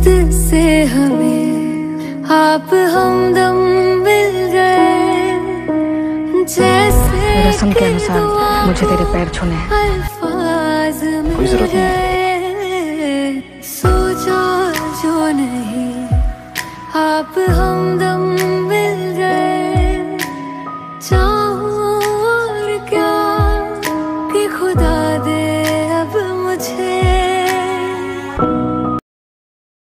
किस्मत से हमें आप हमदम मिल गए। जैसे रस्म के अनुसार मुझे तेरे पैर छूने हैं। अल्फाज कोई ज़रूरत नहीं। सोचा जो नहीं आप हमदम